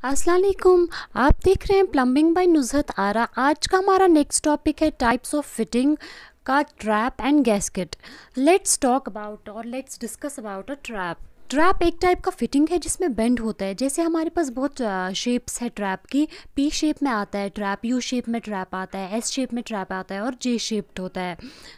अस्सलाम वालेकुम आप देख रहे हैं प्लम्बिंग बाई नुजहत आरा आज का हमारा नेक्स्ट टॉपिक है टाइप्स ऑफ़ फिटिंग का trap and gasket let's talk about और let's discuss about a trap trap एक टाइप का फिटिंग है जिसमें बेंड होता है। जैसे हमारे पास बहुत शेप्स है ट्रैप की पी शेप में आता है ट्रैप यू शेप में ट्रैप आता है एस शेप में ट्रैप आता है और जे शेप्ड होता है।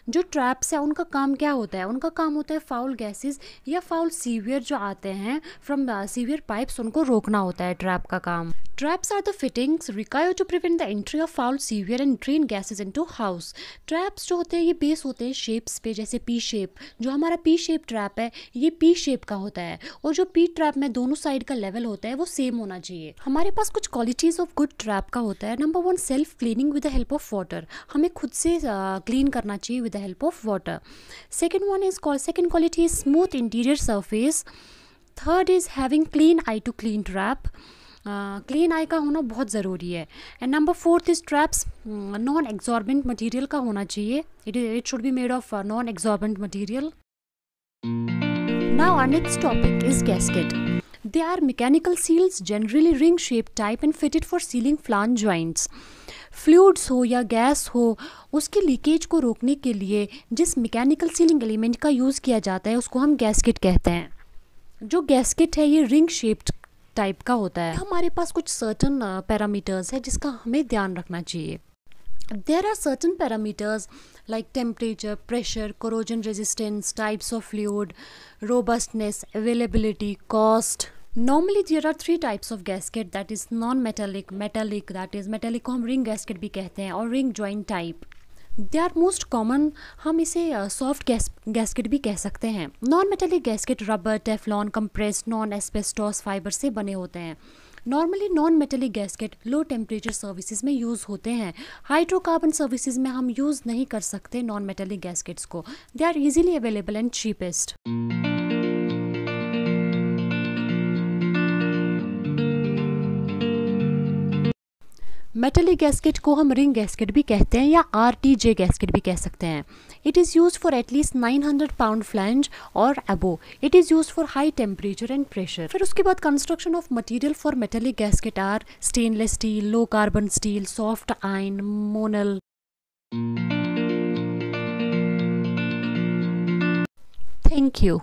जो ट्रैप्स है, उनका काम क्या होता है? उनका काम होता है फाउल गैसेस या फाउल सीवियर जो आते हैं फ्रॉम सीवियर पाइप्स उनको रोकना होता है ट्रैप का काम। Traps are the fittings require to prevent the entry of foul sewer and drain gases into house traps जो होते हैं ये बेस होते हैं शेप्स पे जैसे पी शेप जो हमारा पी शेप ट्रैप है ये पी शेप का होता है. और जो पी ट्रैप में दोनों साइड का लेवल होता है वो सेम होना चाहिए. हमारे पास कुछ क्वालिटीज़ ऑफ़ गुड ट्रैप का होता है. Number one self cleaning with the help of water हमें खुद से क्लीन uh, करना चाहिए with the help of water second one is second quality is smooth interior surface third is having clean eye to clean trap clean eye का होना बहुत ज़रूरी है। And number fourth is traps non absorbent material का होना चाहिए। It it should be made of non absorbent material now are next topic is gasket they are mechanical seals generally ring shape type and fitted for sealing flange joints fluids हो या gas हो, उसके leakage को रोकने के लिए जिस mechanical sealing element का यूज़ किया जाता है, उसको हम गैस्केट कहते हैं। जो गैस्केट है, ये रिंग शेप्ड टाइप का होता है। हमारे पास कुछ सर्टन पैरामीटर्स है जिसका हमें ध्यान रखना चाहिए। There are certain parameters like temperature pressure corrosion resistance types of fluid robustness availability cost normally there are three types of gasket that is non metallic metallic that is metallic को हम ring gasket भी कहते हैं, और ring joint type they are most common हम इसे soft gas gasket भी कह सकते हैं। Non metallic gasket rubber Teflon compress non asbestos fibre से बने होते हैं। Normally non metallic gasket low temperature services में यूज़ होते हैं। हाइड्रोकार्बन सर्विसेज़ में हम यूज़ नहीं कर सकते नॉन मेटेलिक गैसकेट्स को। They are easily available and cheapest metallic gasket को हम रिंग गैस्केट भी कहते हैं या आर टी जे गैस्केट भी कह सकते हैं। It is use for at least 900 pound flange और above it is use for high temperature and pressure फिर उसके बाद construction of material for metallic gasket are stainless steel low carbon steel soft iron Monel thank you